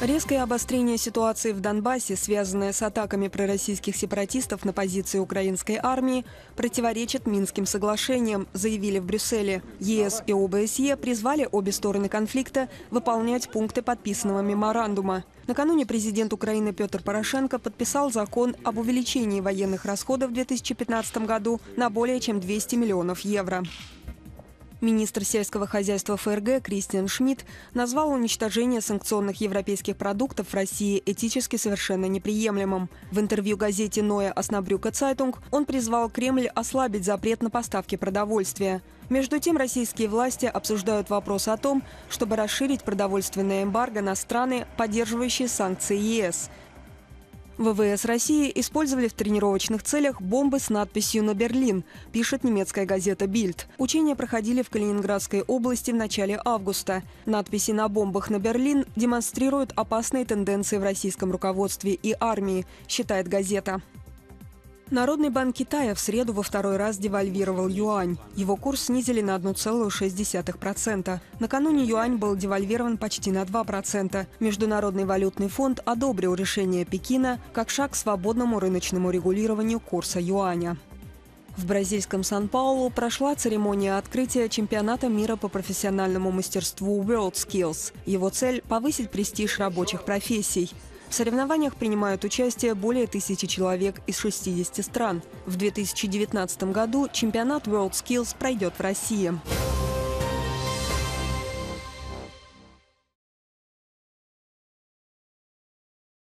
Резкое обострение ситуации в Донбассе, связанное с атаками пророссийских сепаратистов на позиции украинской армии, противоречит Минским соглашениям, заявили в Брюсселе. ЕС и ОБСЕ призвали обе стороны конфликта выполнять пункты подписанного меморандума. Накануне президент Украины Петр Порошенко подписал закон об увеличении военных расходов в 2015 году на более чем 200 миллионов евро. Министр сельского хозяйства ФРГ Кристиан Шмидт назвал уничтожение санкционных европейских продуктов в России этически совершенно неприемлемым. В интервью газете «Neue Osnabrücker Zeitung» он призвал Кремль ослабить запрет на поставки продовольствия. Между тем, российские власти обсуждают вопрос о том, чтобы расширить продовольственное эмбарго на страны, поддерживающие санкции ЕС. ВВС России использовали в тренировочных целях бомбы с надписью «На Берлин», пишет немецкая газета «Бильд». Учения проходили в Калининградской области в начале августа. Надписи на бомбах на Берлин демонстрируют опасные тенденции в российском руководстве и армии, считает газета. Народный банк Китая в среду во второй раз девальвировал юань. Его курс снизили на 1,6%. Накануне юань был девальвирован почти на 2%. Международный валютный фонд одобрил решение Пекина как шаг к свободному рыночному регулированию курса юаня. В бразильском Сан-Паулу прошла церемония открытия чемпионата мира по профессиональному мастерству WorldSkills. Его цель – повысить престиж рабочих профессий. В соревнованиях принимают участие более тысячи человек из 60 стран. В 2019 году чемпионат WorldSkills пройдет в России.